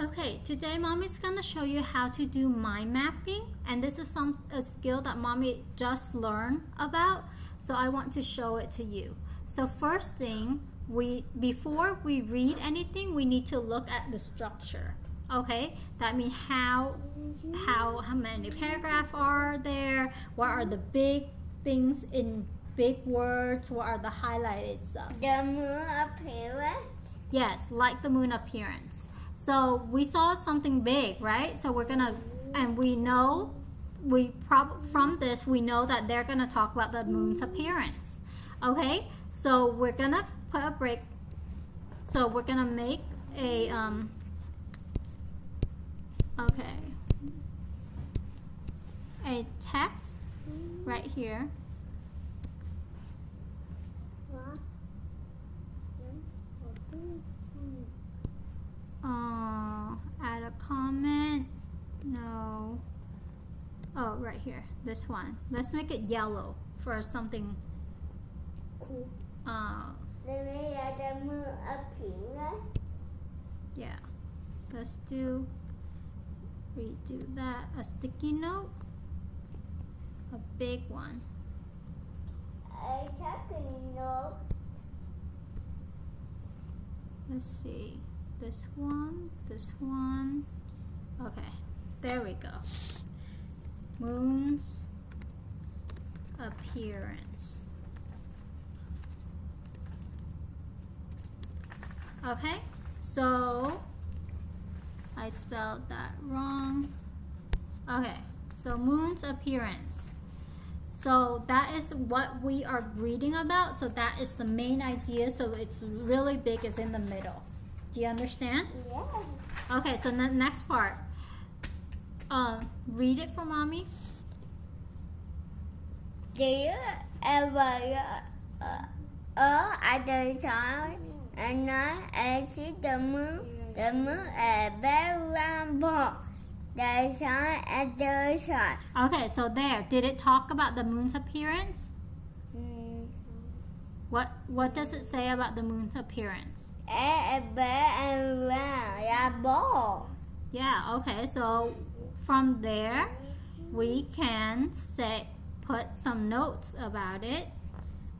Okay, today mommy's gonna show you how to do mind mapping and this is some a skill that mommy just learned about so I want to show it to you. So first thing, we before we read anything, we need to look at the structure. Okay, that means how how how many paragraphs are there? What are the big things in big words? What are the highlighted stuff? The moon appearance. Yes, like the moon appearance. So we saw something big, right? So we're gonna, and we know, we prob from this we know that they're gonna talk about the moon's appearance. Okay, so we're gonna put a break. So we're gonna make a um. Okay. A text right here. Uh, comment. No. Oh, right here. This one. Let's make it yellow for something. Cool. Uh, Let me add the moon appearance. yeah. Let's do. Redo that. A sticky note. A big one. A talking note. Let's see. This one. This one. Okay. There we go. Moon's appearance. Okay, so I spelled that wrong. Okay, so moon's appearance. So that is what we are reading about. So that is the main idea. So it's really big is in the middle. Do you understand? Yes. Okay, so the next part. Um, read it for mommy. Do you ever uh, uh, at the time and not and see the moon? The moon is very round ball. The sun and the sun. Okay, so there. Did it talk about the moon's appearance? Mm. What What does it say about the moon's appearance? A bear and round ball. Yeah. Okay. So from there, we can say put some notes about it.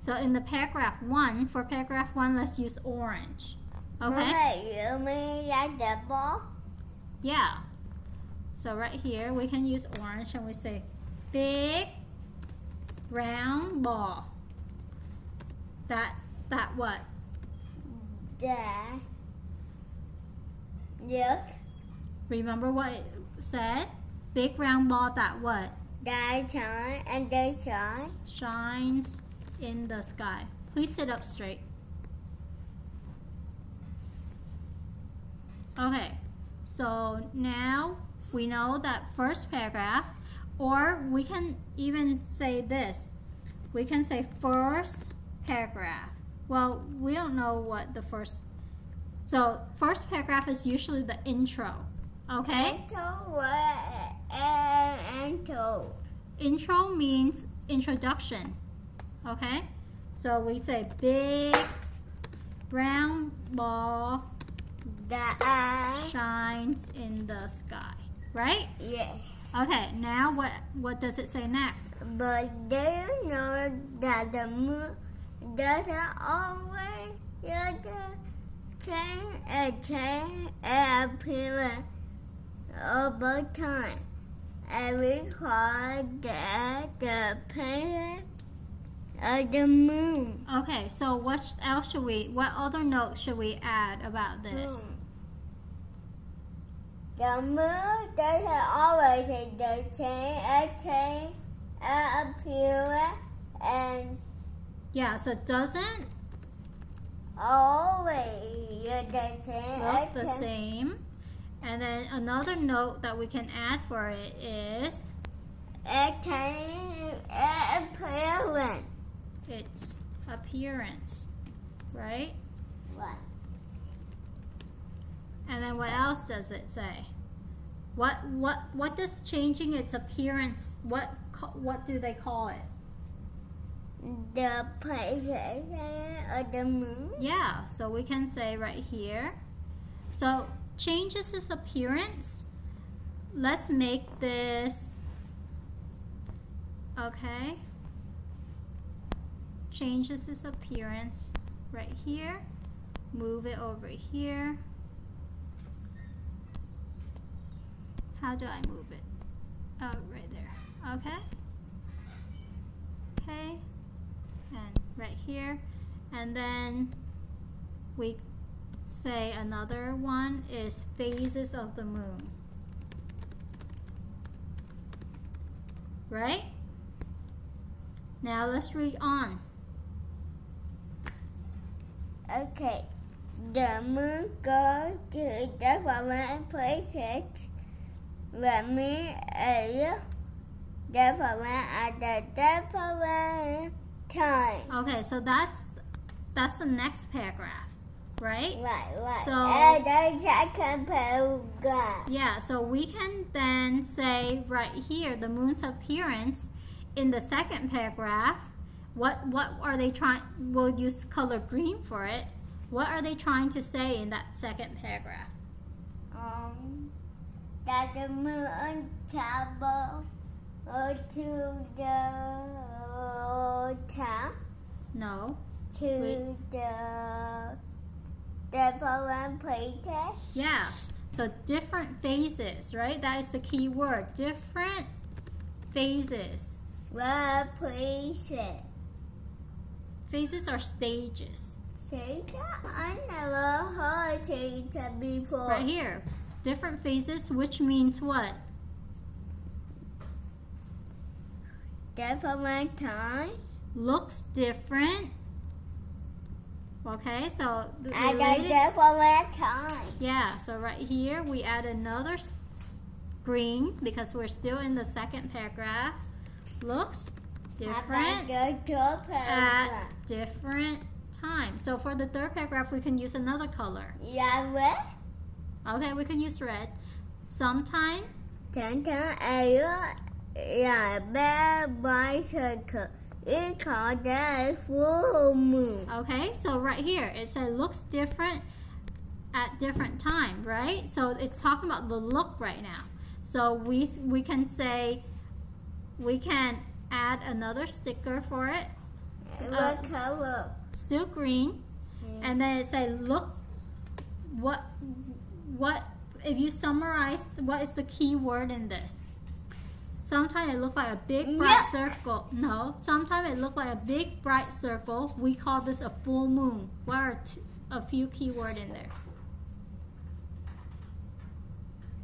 So in the paragraph one, for paragraph one, let's use orange. Okay. Mommy, you mean like the ball? Yeah. So right here, we can use orange and we say big round ball. That that what? The look. Remember what it said? Big round ball that what? The sun and the sun. Shines in the sky. Please sit up straight. Okay, so now we know that first paragraph, or we can even say this. We can say first paragraph. Well, we don't know what the first. So first paragraph is usually the intro. Okay. Intro. what? Ento. Intro means introduction. Okay? So we say big round ball that uh, shines in the sky. Right? Yes. Okay, now what what does it say next? But do you know that the moon doesn't always change and change and appearance over time? And we call that the appearance of the moon. Okay, so what else should we what other notes should we add about this? Hmm. The moon doesn't always change and change and appearance and Yeah, so it doesn't always look the same. And then another note that we can add for it is appearance. its appearance. Right? What? And then what else does it say? What what what does changing its appearance? What what do they call it? The position of the moon. Yeah, so we can say right here. So changes its appearance, let's make this, okay, changes its appearance right here, move it over here. How do I move it? Oh, right there, okay? Okay, and right here, and then we say another one is phases of the moon. Right? Now let's read on. Okay. The moon goes to different places. The moon is different at the time. Okay, so that's that's the next paragraph, right? Right, right. So- and the second paragraph. Yeah, so we can then say right here the moon's appearance in the second paragraph. What what are they trying? We'll use color green for it. What are they trying to say in that second paragraph? Um, that the moon travel uh, to the town No. to Wait. the different places. Yeah. So different phases, right? That is the key word. Different phases. What places? Phases are stages. That I never heard it before. Right here. Different phases, which means what? Different time. Looks different. Okay, so At the related- different time. yeah, so right here we add another green because we're still in the second paragraph. Looks different At the third at different times. So for the third paragraph, we can use another color. Yellow. Okay, we can use red. Sometime, Sometimes yeah, bad bicycle. It's called the full moon. okay, so right here it said looks different at different time, right? So it's talking about the look right now. So we we can say we can add another sticker for it, What uh, color? still green, and then it say look what what if you summarize what is the key word in this? Sometimes it looks like a big bright Milk. circle. No, sometimes it looks like a big bright circle. We call this a full moon. What are t- a few keywords in there?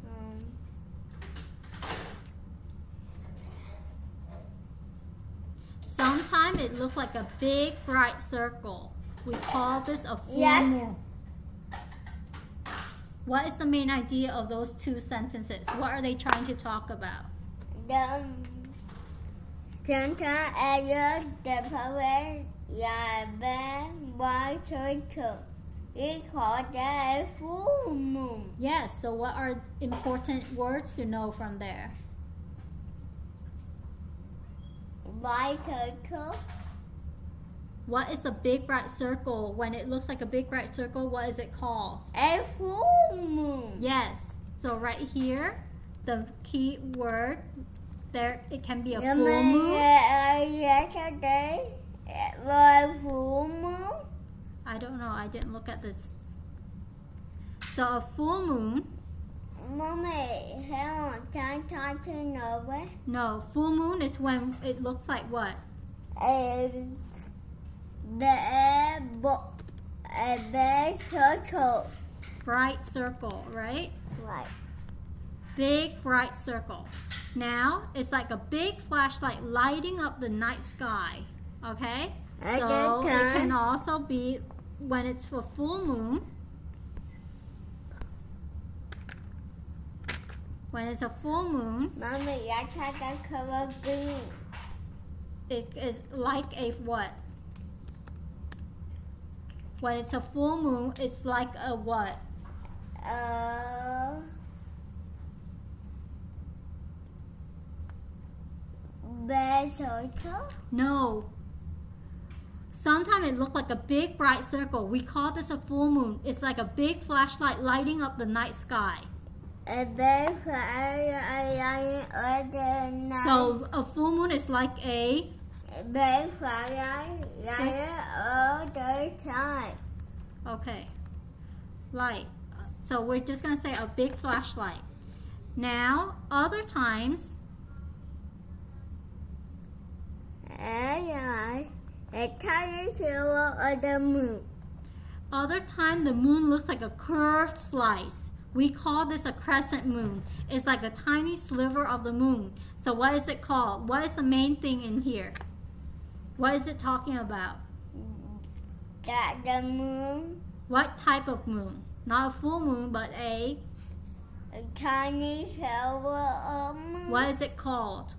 Um, Sometimes it looks like a big bright circle. We call this a full Yes. moon. What is the main idea of those two sentences? What are they trying to talk about? The sometimes a different yeah, bad bicycle. It's called the full moon. Yes, so what are important words to know from there? Bicycle. What is the big bright circle? When it looks like a big bright circle, what is it called? A full moon. Yes. So right here, the key word there it can be a full moon. yesterday it was full moon. I don't know. I didn't look at this. So a full moon. Mommy, hang on, can I talk to Nova? No, full moon is when it looks like what? A bad, bo- a bad circle. Bright circle, right? Right. Big bright circle. Now it's like a big flashlight lighting up the night sky. Okay? At So it can also be when it's for full moon. When it's a full moon, Mommy, I tried the color green. it is like a what? When it's a full moon, it's like a what? Uh, bad circle. No. Sometimes it looks like a big bright circle. We call this a full moon. It's like a big flashlight lighting up the night sky. A big flashlight on the night. So a full moon is like a A big flashlight lighting all the time. okay light. So we're just gonna say a big flashlight. Now other times And a tiny silver of the moon. other time the moon looks like a curved slice. We call this a crescent moon. It's like a tiny sliver of the moon. So what is it called? What is the main thing in here? What is it talking about? That the moon, What type of moon? Not a full moon, but a a tiny silver of moon. what is it called?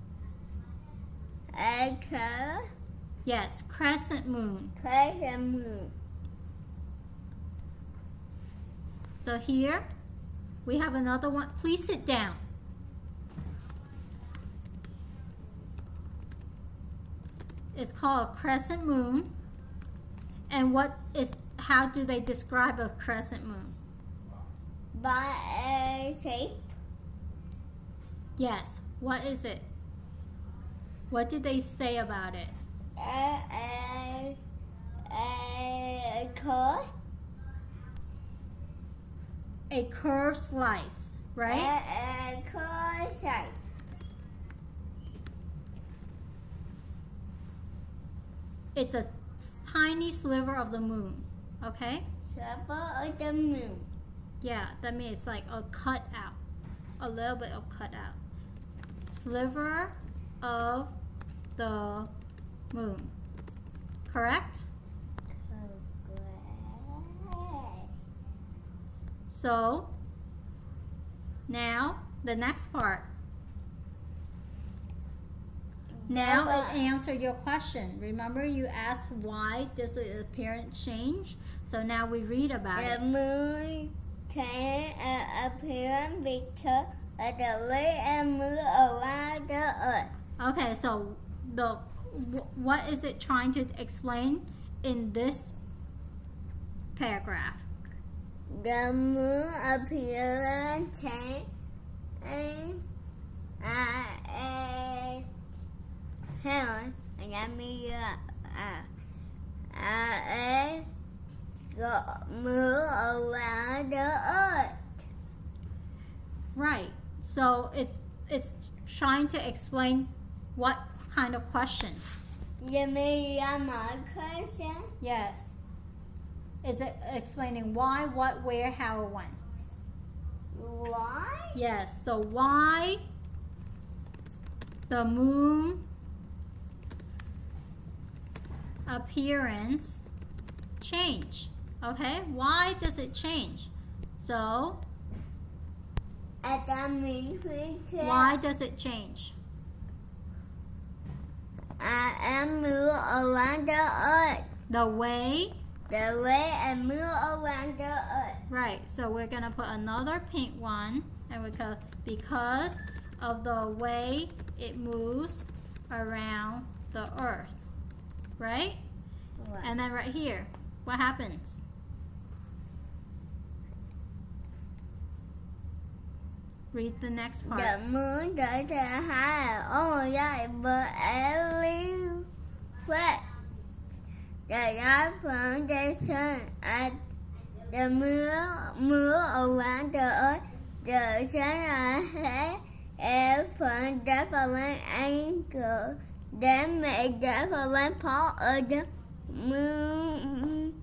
A Yes, crescent moon. crescent moon. So here we have another one. Please sit down. It's called a crescent moon. And what is how do they describe a crescent moon? By a shape, Yes. What is it? What did they say about it? a, a, a curve, A curved slice, right? a, a curve shape. It's a tiny sliver of the moon. Okay? Silver of the moon. Yeah, that means it's like a cut out. A little bit of cut out. Sliver of the moon. Correct? So, now the next part. Now it answered your question. Remember you asked why does the appearance change? So now we read about The it. moon can uh, appear because of the way it moves around the earth. Okay, so the wh- what is it trying to explain in this paragraph? The moon change and uh, uh, hang on, let me uh, uh, uh, go move around the earth. Right. So it's it's trying to explain what kind of question. You mean my question? Yes. Is it explaining why, what, where, how, or when? Why? Yes. So why the moon appearance change? Okay. Why does it change? So At the moon why does it change? I am move around the earth. The way The way I move around the earth. Right, so we're gonna put another pink one, and we go because of the way it moves around the earth, right? And then right here, what happens? Read the next part. The moon doesn't have all light but every mưa The light from the sun and the moon move around the earth. The sun has from different angles. They make different part of the moon.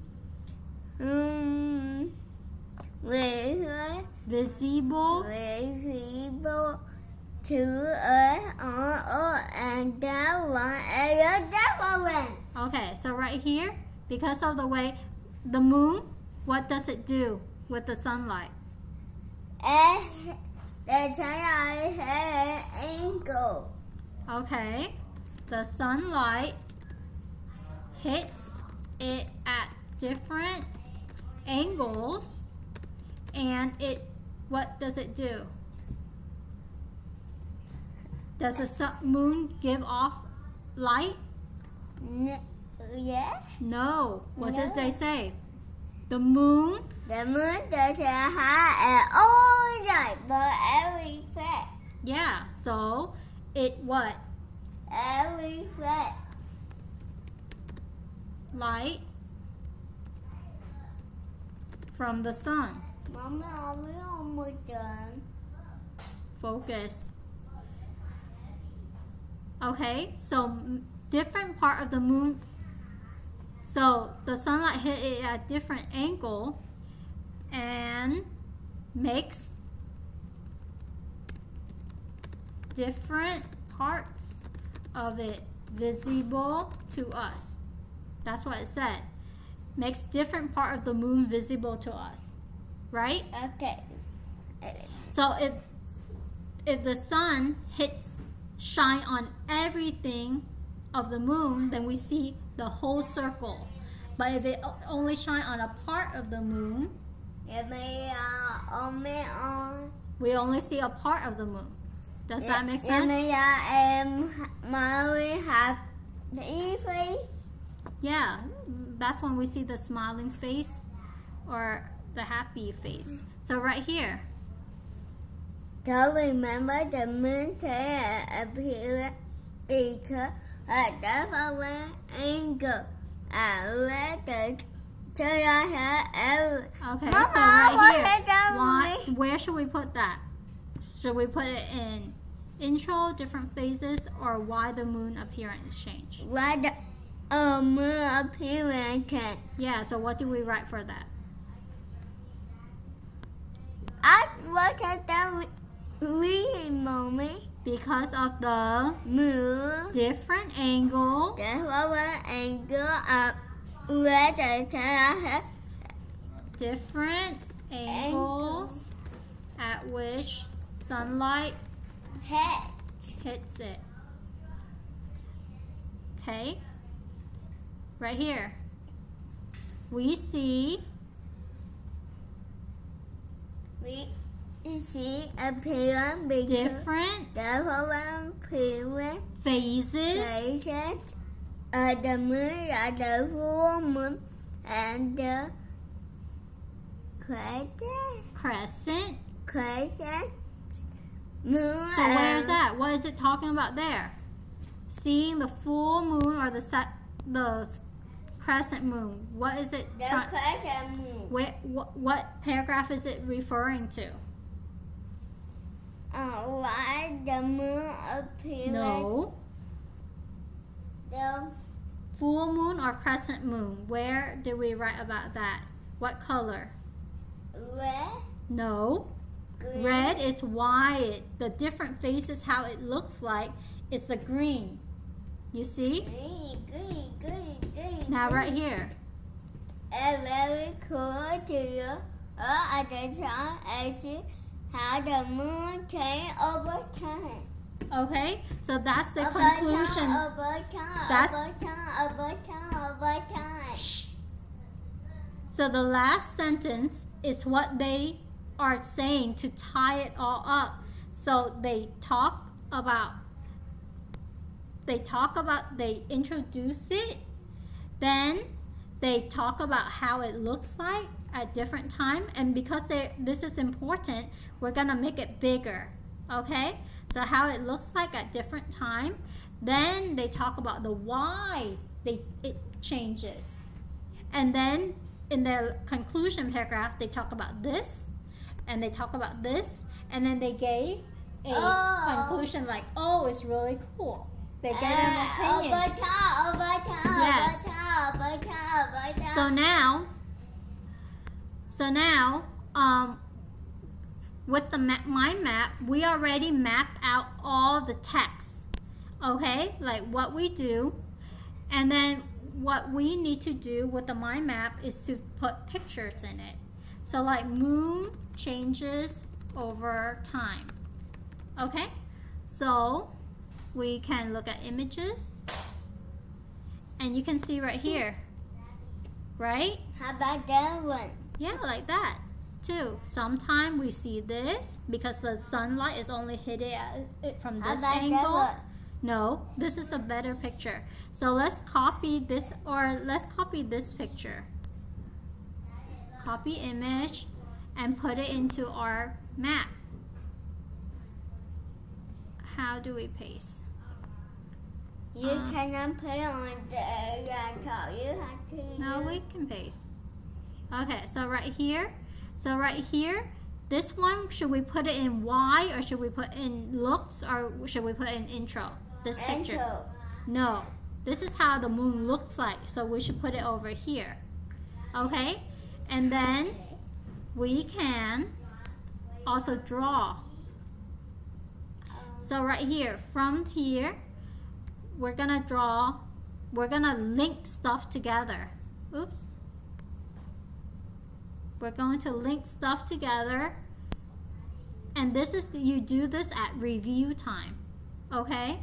moon with Visible, visible to us on earth and that one is different. okay, so right here, because of the way the moon, what does it do with the sunlight? And the sunlight has angle. Okay, the sunlight hits it at different angles and it what does it do? Does the moon give off light? N- yeah. No. What No. did they say? The moon. The moon doesn't have an all night, but every flat, Yeah. So it what? every flat. Light from the sun. Mama, are we almost done? Focus. Okay, so different part of the moon. So the sunlight hit it at different angle and makes different parts of it visible to us. That's what it said. Makes different part of the moon visible to us. Right? Okay. So if if the sun hits shine on everything of the moon, then we see the whole circle. But if it only shine on a part of the moon, It may uh, only on. we only see a part of the moon. Does that make sense? may uh, um, Mommy have the face. Yeah, that's when we see the smiling face or the happy face. So right here, Don't remember the moon can appear because at different angle. And let the have every. okay. Mama, so right here, why, where should we put that? Should we put it in intro, different phases, or why the moon appearance change? Why the uh, moon appearance can. Yeah, so what do we write for that? I look at the real moment. Because of the Moon. different angle, different angle of where the sun different angles at which sunlight head. hits it. Okay? Right here. We see We see appearance between different different appearance phases places of uh, the moon and the full moon and the crescent, crescent. crescent moon. So where's uh, that? What is it talking about there? Seeing the full moon or the set, the crescent moon. What is it? The try- crescent moon. what, what paragraph is it referring to? Uh, why the moon appears? No. The Full moon or crescent moon? Where did we write about that? What color? red, No. green, Red is why it, the different faces, how it looks like, is the green. You see? Now right here. It's very cool to at the I see how the moon over time. Okay? So that's the over conclusion. Time, over time, That's- over time, over time, over time. Shh. So the last sentence is what they are saying to tie it all up. So they talk about they talk about they introduce it, then they talk about how it looks like at different time and because they this is important, we're going to make it bigger. Okay? So how it looks like at different time, then they talk about the why they it changes. And then in their conclusion paragraph, they talk about this, and they talk about this, and then they gave a Oh. conclusion like, "Oh, it's really cool." They Uh, an opinion. Over time, over time, Yes. over time, over time, over. So now, so now, um, with the ma- mind map, we already mapped out all the text. Okay, like what we do, and then what we need to do with the mind map is to put pictures in it. So like moon changes over time. Okay, so we can look at images, and you can see right here, right? How about that one? Yeah, like that too. Sometimes we see this because the sunlight is only hitting it from this angle. No, this is a better picture. So let's copy this or let's copy this picture. Copy image and put it into our map. How do we paste? You Uh. cannot put it on the told you how to use. No, we can paste. Okay, so right here, so right here, this one, should we put it in Y or should we put in looks or should we put in intro? This picture. Intro. No, this is how the moon looks like, so we should put it over here. Okay, and then we can also draw. So right here, from here, we're gonna draw, we're gonna link stuff together. Oops. We're going to link stuff together. And this is, you do this at review time. Okay?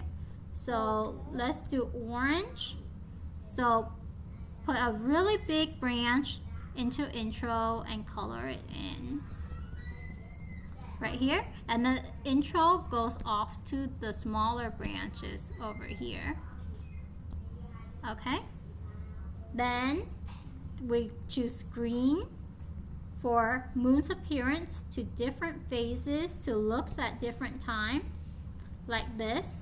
So let's do orange. So put a really big branch into intro and color it in. Right here. And the intro goes off to the smaller branches over here. Okay? Then we choose green for moon's appearance to different phases to looks at different time like this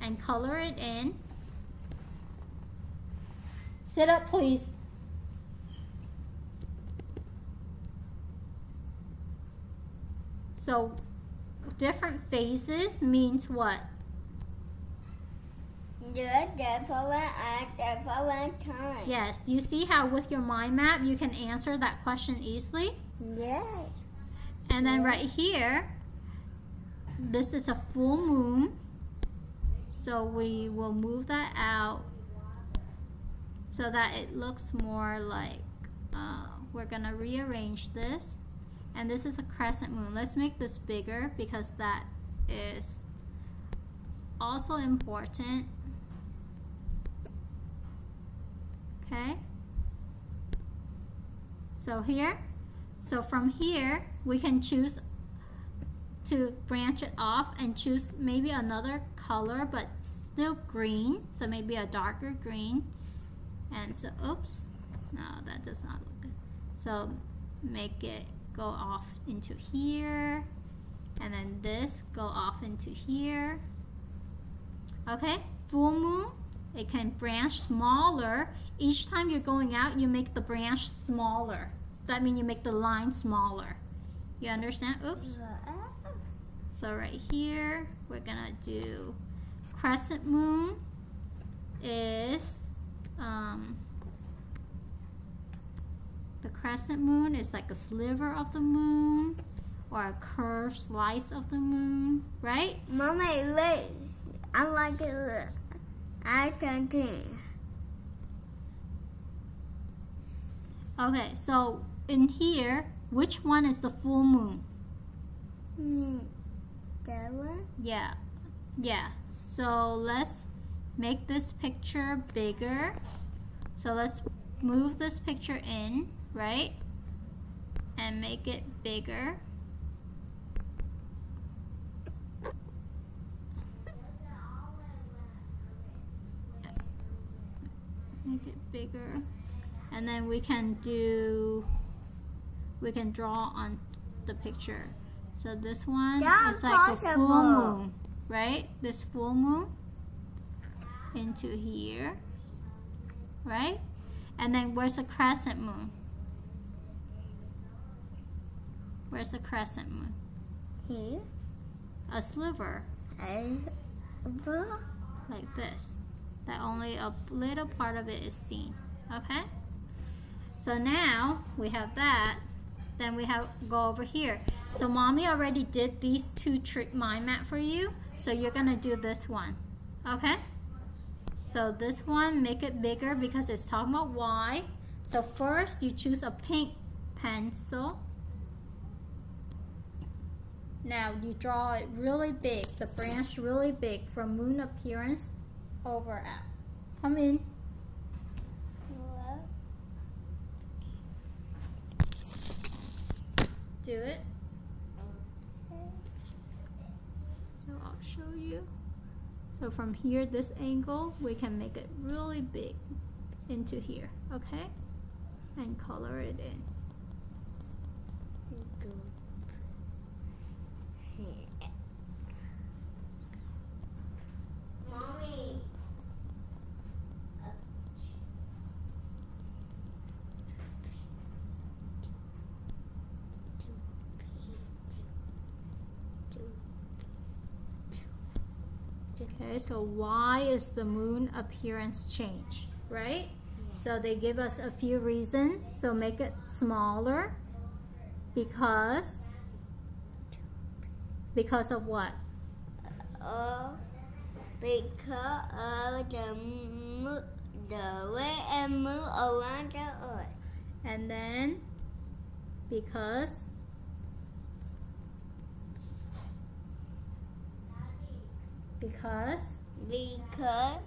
and color it in sit up please so different phases means what different at different time. yes you see how with your mind map you can answer that question easily Yeah. And then Yeah. right here, this is a full moon. So we will move that out so that it looks more like, uh, we're gonna rearrange this. And this is a crescent moon. Let's make this bigger because that is also important. Okay. So here, so from here, we can choose to branch it off and choose maybe another color, but still green. So maybe a darker green. And so, oops, no, that does not look good. So make it go off into here. And then this go off into here. Okay, full moon, it can branch smaller. Each time you're going out, you make the branch smaller. That means you make the line smaller. You understand? Oops. So right here, we're gonna do crescent moon is um, the crescent moon is like a sliver of the moon or a curved slice of the moon, right? Mommy, look. I like it. I can Okay, so in here, which one is the full moon? Hmm. That one? Yeah, yeah. So let's make this picture bigger. So let's move this picture in, right? And make it bigger. Make it bigger. And then we can do, we can draw on the picture. So this one That's is like a full moon, right? This full moon into here, right? And then where's the crescent moon? Where's the crescent moon? Here. A sliver, over. like this. That only a little part of it is seen, okay? So now we have that. Then we have go over here. So mommy already did these two trick mind map for you. So you're gonna do this one, okay? So this one, make it bigger because it's talking about why. So first you choose a pink pencil. Now you draw it really big, the branch really big from moon appearance over out. Come in. Do it. So I'll show you. So from here, this angle, we can make it really big into here, okay? And color it in. Mommy. Okay, so why is the moon appearance change, right? So they give us a few reasons. So make it smaller because because of what? Uh, because of the mo- the way it move around the earth. And then because because Because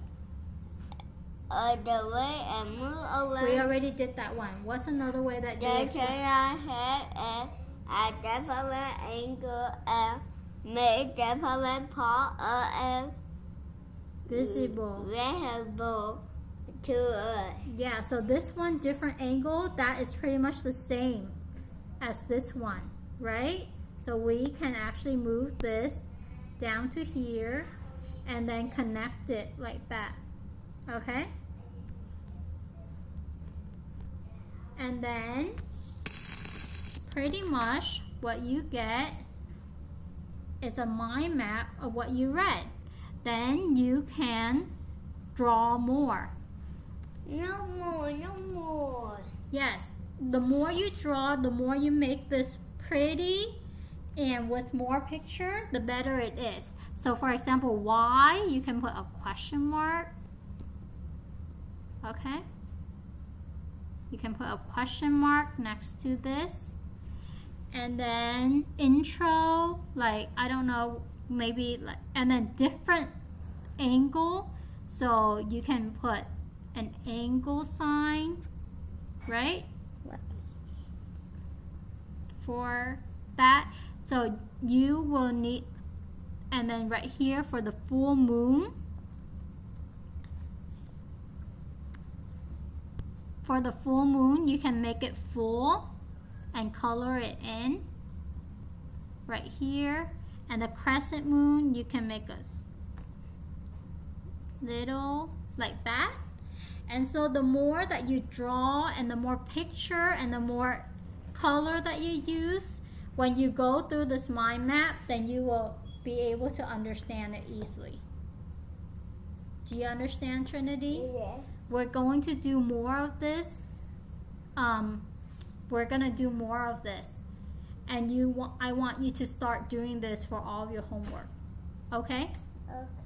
of the way it move around we already did that one. What's another way that you explain? turn head and a different angle and make different part of visible? visible to us. Yeah, so this one different angle, that is pretty much the same as this one, right? So we can actually move this down to here and then connect it like that, okay? And then pretty much what you get is a mind map of what you read. Then you can draw more. No more, no more. Yes, the more you draw, the more you make this pretty and with more picture, the better it is. So for example, why, you can put a question mark. Okay? You can put a question mark next to this. And then intro, like, I don't know, maybe, like, and a different angle. So you can put an angle sign, right? For that. So you will need, and then right here for the full moon. For the full moon, you can make it full and color it in right here. And the crescent moon, you can make a little like that. And so the more that you draw and the more picture and the more color that you use, when you go through this mind map, then you will be able to understand it easily. Do you understand, Trinity? Yeah. We're going to do more of this. Um, we're gonna do more of this, and you want I want you to start doing this for all of your homework. Okay? Okay.